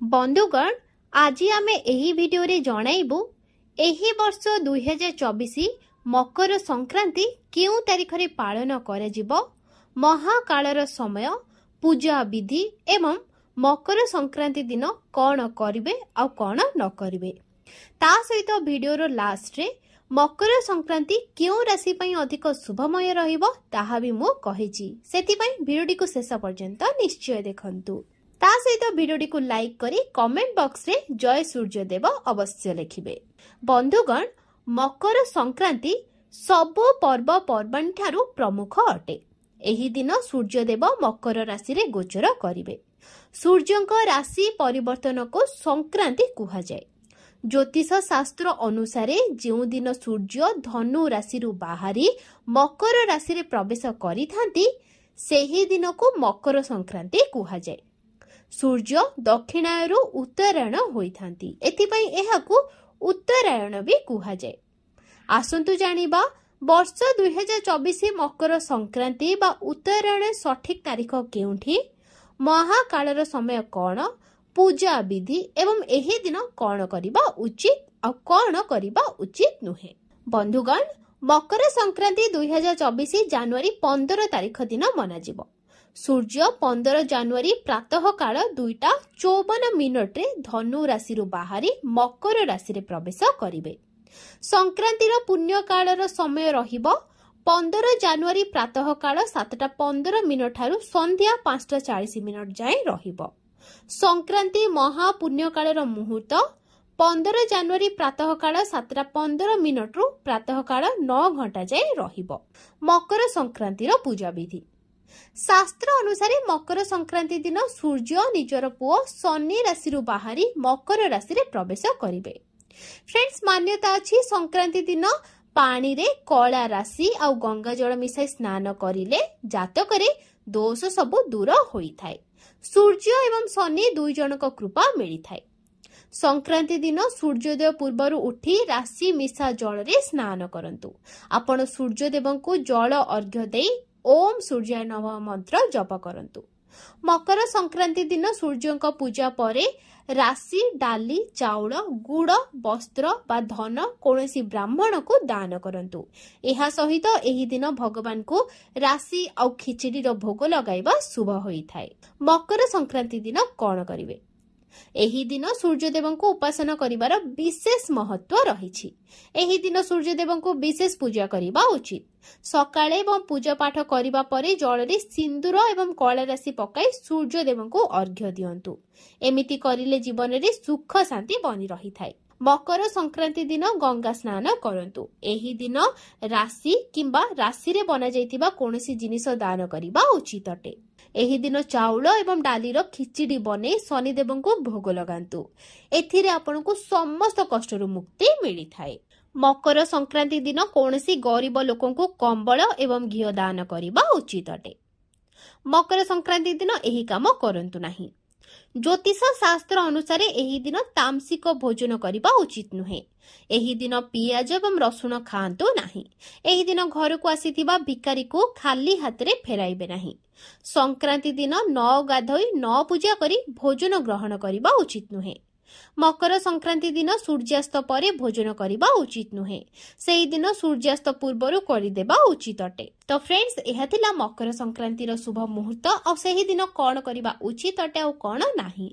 ବନ୍ଧୁଗଣ ଆଜି ଆମେ ଏହି ଭିଡିଓରେ ଜଣାଇବୁ ଏହି ବର୍ଷ ଦୁଇହଜାର ଚବିଶ ମକର ସଂକ୍ରାନ୍ତି କେଉଁ ତାରିଖରେ ପାଳନ କରାଯିବ ମହାକାଳର ସମୟ ପୂଜା ବିଧି ଏବଂ ମକର ସଂକ୍ରାନ୍ତି ଦିନ କ'ଣ କରିବେ ଆଉ କ'ଣ ନ କରିବେ। ତା ସହିତ ଭିଡିଓର ଲାଷ୍ଟରେ ମକର ସଂକ୍ରାନ୍ତି କେଉଁ ରାଶି ପାଇଁ ଅଧିକ ଶୁଭମୟ ରହିବ ତାହା ବି ମୁଁ କହିଛି। ସେଥିପାଇଁ ଭିଡିଓଟିକୁ ଶେଷ ପର୍ଯ୍ୟନ୍ତ ନିଶ୍ଚୟ ଦେଖନ୍ତୁ। ତା ସହିତ ଭିଡିଓଟିକୁ ଲାଇକ୍ କରି କମେଣ୍ଟ ବକ୍ସରେ ଜୟ ସୂର୍ଯ୍ୟଦେବ ଅବଶ୍ୟ ଲେଖିବେ। ବନ୍ଧୁଗଣ ମକର ସଂକ୍ରାନ୍ତି ସବୁ ପର୍ବପର୍ବାଣୀ ଠାରୁ ପ୍ରମୁଖ ଅଟେ। ଏହି ଦିନ ସୂର୍ଯ୍ୟଦେବ ମକର ରାଶିରେ ଗୋଚର କରିବେ। ସୂର୍ଯ୍ୟଙ୍କ ରାଶି ପରିବର୍ତ୍ତନକୁ ସଂକ୍ରାନ୍ତି କୁହାଯାଏ। ଜ୍ୟୋତିଷ ଶାସ୍ତ୍ର ଅନୁସାରେ ଯେଉଁଦିନ ସୂର୍ଯ୍ୟ ଧନୁ ରାଶିରୁ ବାହାରି ମକର ରାଶିରେ ପ୍ରବେଶ କରିଥାନ୍ତି ସେହି ଦିନକୁ ମକର ସଂକ୍ରାନ୍ତି କୁହାଯାଏ। ସୂର୍ଯ୍ୟ ଦକ୍ଷିଣାୟରୁ ଉତ୍ତରାୟଣ ହୋଇଥାନ୍ତି। ଏଥିପାଇଁ ଏହାକୁ ଉତ୍ତରାୟଣ ବି କୁହାଯାଏ। ଆସନ୍ତୁ ଜାଣିବା ବର୍ଷ ଦୁଇହଜାର ଚବିଶ ମକର ସଂକ୍ରାନ୍ତି ବା ଉତ୍ତରାୟଣ ସଠିକ ତାରିଖ କେଉଁଠି ମହାକାଳର ସମୟ କ'ଣ ପୂଜା ବିଧି ଏବଂ ଏହି ଦିନ କ'ଣ କରିବା ଉଚିତ ଆଉ କ'ଣ କରିବା ଉଚିତ ନୁହେଁ। ବନ୍ଧୁଗଣ ମକର ସଂକ୍ରାନ୍ତି ଦୁଇହଜାର ଚବିଶ ଜାନୁଆରୀ ପନ୍ଦର ତାରିଖ ଦିନ ମନାଯିବ। ସୂର୍ଯ୍ୟ ପନ୍ଦର ଜାନୁଆରୀ ପ୍ରାତଃ କାଳ ଦୁଇଟା ଚଉବନ ମିନିଟ୍ରେ ଧନୁ ରାଶିରୁ ବାହାରି ମକର ରାଶିରେ ପ୍ରବେଶ କରିବେ। ସଂକ୍ରାନ୍ତିର ପୁଣ୍ୟ କାଳର ସମୟ ରହିବ ପନ୍ଦର ଜାନୁଆରୀ ପ୍ରାତଃ କାଳ ସାତଟା ପନ୍ଦର ମିନିଟ୍ ଠାରୁ ସନ୍ଧ୍ୟା ପାଞ୍ଚଟା ଚାଳିଶ ମିନିଟ୍ ଯାଏଁ ରହିବ। ସଂକ୍ରାନ୍ତି ମହାପୁଣ୍ୟକାଳର ମୁହୂର୍ତ୍ତ ପନ୍ଦର ଜାନୁଆରୀ ପ୍ରାତଃ କାଳ ସାତଟା ପନ୍ଦର ମିନିଟ୍ରୁ ପ୍ରାତଃ କାଳ ନଅ ଘଣ୍ଟା ଯାଏଁ ରହିବ। ମକର ସଂକ୍ରାନ୍ତିର ପୂଜାବିଧି ଶାସ୍ତ୍ର ଅନୁସାରେ ମକର ସଂକ୍ରାନ୍ତି ଦିନ ସୂର୍ଯ୍ୟ ନିଜର ପୁଅ ଶନି ରାଶିରୁ ବାହାରି ମକର ରାଶିରେ ପ୍ରବେଶ କରିବେ। ଫ୍ରେଣ୍ଡସ୍ ମାନ୍ୟତା ଅଛି ସଂକ୍ରାନ୍ତି ଦିନ ପାଣିରେ କଳା ରାଶି ଆଉ ଗଙ୍ଗା ଜଳ ମିଶାଇ ସ୍ନାନ କରିଲେ ଜାତକରେ ଦୋଷ ସବୁ ଦୂର ହୋଇଥାଏ। ସୂର୍ଯ୍ୟ ଏବଂ ଶନି ଦୁଇ ଜଣଙ୍କ କୃପା ମିଳିଥାଏ। ସଂକ୍ରାନ୍ତି ଦିନ ସୂର୍ଯ୍ୟୋଦୟ ପୂର୍ବରୁ ଉଠି ରାଶି ମିଶା ଜଳରେ ସ୍ନାନ କରନ୍ତୁ। ଆପଣ ସୂର୍ଯ୍ୟଦେବଙ୍କୁ ଜଳ ଅର୍ଘ୍ୟ ଦେଇ ଓମ୍ ସୂର୍ଯ୍ୟ ନମ ମନ୍ତ୍ର ଜପ କରନ୍ତୁ। ମକର ସଂକ୍ରାନ୍ତି ଦିନ ସୂର୍ଯ୍ୟଙ୍କ ପୂଜା ପରେ ରାଶି ଡାଲି ଚାଉଳ ଗୁଡ଼ ବସ୍ତ୍ର ବା ଧନ କୌଣସି ବ୍ରାହ୍ମଣକୁ ଦାନ କରନ୍ତୁ। ଏହା ସହିତ ଏହି ଦିନ ଭଗବାନଙ୍କୁ ରାଶି ଆଉ ଖିଚିଡ଼ିର ଭୋଗ ଲଗାଇବା ଶୁଭ ହୋଇଥାଏ। ମକର ସଂକ୍ରାନ୍ତି ଦିନ କ'ଣ କରିବେ? ଏହି ଦିନ ସୂର୍ଯ୍ୟଦେବଙ୍କୁ ଉପାସନା କରିବାର ବିଶେଷ ମହତ୍ଵ ରହିଛି। ଏହି ଦିନ ସୂର୍ଯ୍ୟଦେବଙ୍କୁ ବିଶେଷ ପୂଜା କରିବା ଉଚିତ। ସକାଳେ ଏବଂ ପୂଜା ପାଠ କରିବା ପରେ ଜଳରେ ସିନ୍ଦୁର ଏବଂ କଳା ରାଶି ପକାଇ ସୂର୍ଯ୍ୟଦେବଙ୍କୁ ଅର୍ଘ୍ୟ ଦିଅନ୍ତୁ। ଏମିତି କରିଲେ ଜୀବନରେ ସୁଖ ଶାନ୍ତି ବନି ରହିଥାଏ। ମକର ସଂକ୍ରାନ୍ତି ଦିନ ଗଙ୍ଗା ସ୍ନାନ କରନ୍ତୁ। ଏହି ଦିନ ରାଶି କିମ୍ବା ରାଶିରେ ବନାଯାଇଥିବା କୌଣସି ଜିନିଷ ଦାନ କରିବା ଉଚିତ ଅଟେ ଏହି ଦିନ ଚାଉଳ ଏବଂ ଡାଲିର ଖିଚିଡି ବନେଇ ଶନିଦେବଙ୍କୁ ଭୋଗ ଲଗାନ୍ତୁ। ଏଥିରେ ଆପଣଙ୍କୁ ସମସ୍ତ କଷ୍ଟରୁ ମୁକ୍ତି ମିଳିଥାଏ। ମକର ସଂକ୍ରାନ୍ତି ଦିନ କୌଣସି ଗରିବ ଲୋକଙ୍କୁ କମ୍ବଳ ଏବଂ ଘିଅ ଦାନ କରିବା ଉଚିତ ଅଟେ ମକର ସଂକ୍ରାନ୍ତି ଦିନ ଏହି କାମ କରନ୍ତୁ ନାହିଁ। ଜ୍ୟୋତିଷ ଶାସ୍ତ୍ର ଅନୁସାରେ ଏହି ଦିନ ତାମସିକ ଭୋଜନ କରିବା ଉଚିତ ନୁହେଁ। ଏହି ଦିନ ପିଆଜ ଏବଂ ରସୁଣ ଖାଆନ୍ତୁ ନାହିଁ। ଏହି ଦିନ ଘରକୁ ଆସିଥିବା ଭିକାରୀକୁ ଖାଲି ହାତରେ ଫେରାଇବେ ନାହିଁ। ସଂକ୍ରାନ୍ତି ଦିନ ନ ଗାଧୋଇ ନ ପୂଜା କରି ଭୋଜନ ଗ୍ରହଣ କରିବା ଉଚିତ ନୁହେଁ। ମକର ସଂକ୍ରାନ୍ତି ଦିନ ସୂର୍ଯ୍ୟାସ୍ତ ପରେ ଭୋଜନ କରିବା ଉଚିତ ନୁହେଁ। ସେହି ଦିନ ସୂର୍ଯ୍ୟାସ୍ତ ପୂର୍ବରୁ କରିଦେବା ଉଚିତ ଅଟେ ତ ଫ୍ରେଣ୍ଡସ୍ ଏହା ଥିଲା ମକର ସଂକ୍ରାନ୍ତିର ଶୁଭ ମୁହୂର୍ତ୍ତ। ଆଉ ସେହି ଦିନ କ'ଣ କରିବା ଉଚିତ ଅଟେ ଆଉ କ'ଣ ନାହିଁ।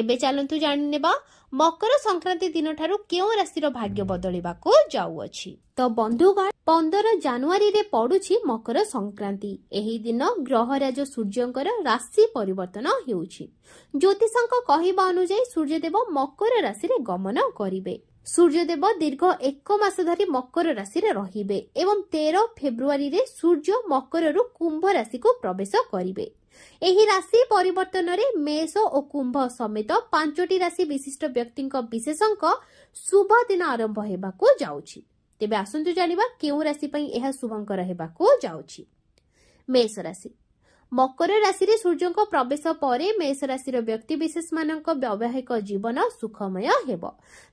ଏବେ ଚାଲନ୍ତୁ ଜାଣିନେବା ମକର ସଂକ୍ରାନ୍ତି ଦିନଠାରୁ କେଉଁ ରାଶିର ଭାଗ୍ୟ ବଦଳିବାକୁ ଯାଉଅଛି? ତ ବନ୍ଧୁଗଣ ପନ୍ଦର ଜାନୁଆରୀରେ ପଡୁଛି ମକର ସଂକ୍ରାନ୍ତି। ଏହି ଦିନ ଗ୍ରହରାଜ ସୂର୍ଯ୍ୟଙ୍କର ରାଶି ପରିବର୍ତ୍ତନ ହେଉଛି। ଜ୍ୟୋତିଷଙ୍କ କହିବା ଅନୁଯାୟୀ ସୂର୍ଯ୍ୟଦେବ ମକର ରାଶିରେ ଗମନ କରିବେ। ସୂର୍ଯ୍ୟଦେବ ଦୀର୍ଘ ଏକ ମାସ ଧରି ମକର ରାଶିରେ ରହିବେ ଏବଂ ତେର ଫେବୃଆରୀରେ ସୂର୍ଯ୍ୟ ମକରରୁ କୁମ୍ଭ ରାଶିକୁ ପ୍ରବେଶ କରିବେ। ଏହି ରାଶି ପରିବର୍ତ୍ତନରେ ମେଷ ଓ କୁମ୍ଭ ସମେତ ପାଞ୍ଚଟି ରାଶି ବିଶିଷ୍ଟ ବ୍ୟକ୍ତିଙ୍କ ବିଶେଷଙ୍କ ଶୁଭ ଦିନ ଆରମ୍ଭ ହେବାକୁ ଯାଉଛି। ତେବେ ଆସନ୍ତୁ ଜାଣିବା କେଉଁ ରାଶି ପାଇଁ ଏହା ଶୁଭଙ୍କର ହେବାକୁ ଯାଉଛି। ମେଷ ରାଶି। ମକର ରାଶିରେ ସୂର୍ଯ୍ୟଙ୍କ ପ୍ରବେଶ ପରେ ମେଷ ରାଶିର ବ୍ୟକ୍ତିବିଶେଷ ମାନଙ୍କ ବୈବାହିକ ଜୀବନ ସୁଖମୟ ହେବ।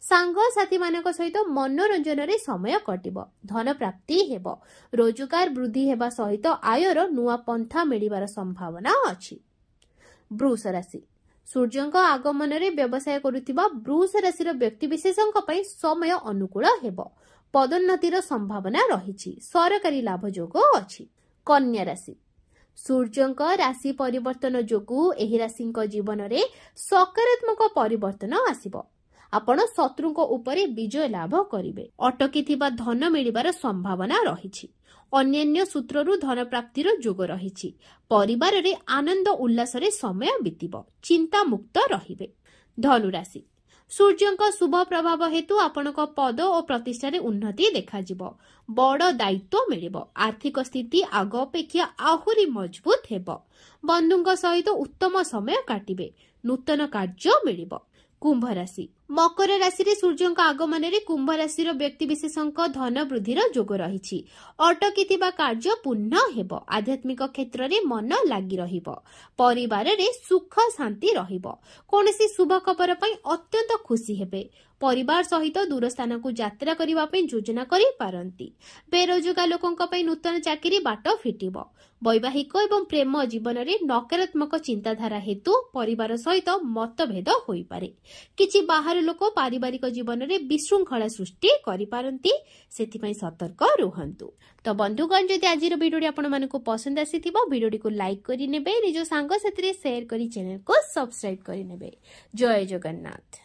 ସାଙ୍ଗସାଥୀମାନଙ୍କ ସହିତ ମନୋରଞ୍ଜନରେ ସମୟ କଟିବ ଧନ ପ୍ରାପ୍ତି ହେବ ରୋଜଗାର ବୃଦ୍ଧି ହେବା ସହିତ ଆୟର ନୂଆ ପନ୍ଥା ମିଳିବାର ସମ୍ଭାବନା ଅଛି। ବୃଷ ରାଶି। ସୂର୍ଯ୍ୟଙ୍କ ଆଗମନରେ ବ୍ୟବସାୟ କରୁଥିବା ବୃଷ ରାଶିର ବ୍ୟକ୍ତିବିଶେଷଙ୍କ ପାଇଁ ସମୟ ଅନୁକୂଳ ହେବ। ପଦୋନ୍ନତିର ସମ୍ଭାବନା ରହିଛି ସରକାରୀ ଲାଭ ଯୋଗ ଅଛି। କନ୍ୟା ରାଶି। ସୂର୍ଯ୍ୟଙ୍କ ରାଶି ପରିବର୍ତ୍ତନ ଯୋଗୁଁ ଏହି ରାଶିଙ୍କ ଜୀବନରେ ସକାରାତ୍ମକ ପରିବର୍ତ୍ତନ ଆସିବ। ଆପଣ ଶତ୍ରୁଙ୍କ ଉପରେ ବିଜୟ ଲାଭ କରିବେ। ଅଟକିଥିବା ଧନ ମିଳିବାର ସମ୍ଭାବନା ରହିଛି। ଅନ୍ୟାନ୍ୟ ସୂତ୍ରରୁ ଧନ ପ୍ରାପ୍ତିର ଯୋଗ ରହିଛି। ପରିବାରରେ ଆନନ୍ଦ ଉଲ୍ଲାସରେ ସମୟ ବିତିବ। ଚିନ୍ତାମୁକ୍ତ ରହିବେ। ଧନୁରାଶି ସୂର୍ଯ୍ୟଙ୍କ ଶୁଭ ପ୍ରଭାବ ହେତୁ ଆପଣଙ୍କ ପଦ ଓ ପ୍ରତିଷ୍ଠାରେ ଉନ୍ନତି ଦେଖାଯିବ। ବଡ଼ ଦାୟିତ୍ୱ ମିଳିବ। ଆର୍ଥିକ ସ୍ଥିତି ଆଗ ଅପେକ୍ଷା ଆହୁରି ମଜବୁତ ହେବ। ବନ୍ଧୁଙ୍କ ସହିତ ଉତ୍ତମ ସମୟ କାଟିବେ। ନୂତନ କାର୍ଯ୍ୟ ମିଳିବ। କୁମ୍ଭ ରାଶି ମକର ରାଶିରେ ସୂର୍ଯ୍ୟଙ୍କ ଆଗମନରେ କୁମ୍ଭ ରାଶିର ବ୍ୟକ୍ତିବିଶେଷଙ୍କ ଧନ ବୃଦ୍ଧିର ଯୋଗ ରହିଛି। ଅଟକିଥିବା କାର୍ଯ୍ୟ ପୂର୍ଣ୍ଣ ହେବ। ଆଧ୍ୟାତ୍ମିକ କ୍ଷେତ୍ରରେ ମନ ଲାଗି ରହିବ। ପରିବାରରେ ସୁଖ ଶାନ୍ତି ରହିବ। କୌଣସି ଶୁଭ ଖବର ପାଇଁ ଅତ୍ୟନ୍ତ ଖୁସି ହେବେ। ପରିବାର ସହିତ ଦୂର ସ୍ଥାନକୁ ଯାତ୍ରା କରିବା ପାଇଁ ଯୋଜନା କରିପାରନ୍ତି। ବେରୋଜଗାର ଲୋକଙ୍କ ପାଇଁ ନୂତନ ଚାକିରି ବାଟ ଫିଟିବ। ବୈବାହିକ ଏବଂ ପ୍ରେମ ଜୀବନରେ ନକାରାତ୍ମକ ଚିନ୍ତାଧାରା ହେତୁ ପରିବାର ସହିତ ମତଭେଦ ହୋଇପାରେ। କିଛି ବାହାର ଲୋକ ପାରିବାରିକ ଜୀବନରେ ବିଶୃଙ୍ଖଳା ସୃଷ୍ଟି କରିପାରନ୍ତି ସେଥିପାଇଁ ସତର୍କ ରୁହନ୍ତୁ। ତ ବନ୍ଧୁଗଣ ଯଦି ଆଜିର ଭିଡ଼ିଓଟି ଆପଣମାନଙ୍କୁ ପସନ୍ଦ ଆସିଥିବ ଭିଡ଼ିଓଟିକୁ ଲାଇକ୍ କରିନେବେ ନିଜ ସାଙ୍ଗସାଥିରେ ସେୟାର କରି ଚ୍ୟାନେଲକୁ ସବସ୍କ୍ରାଇବ କରିନେବେ। ଜୟ ଜଗନ୍ନାଥ।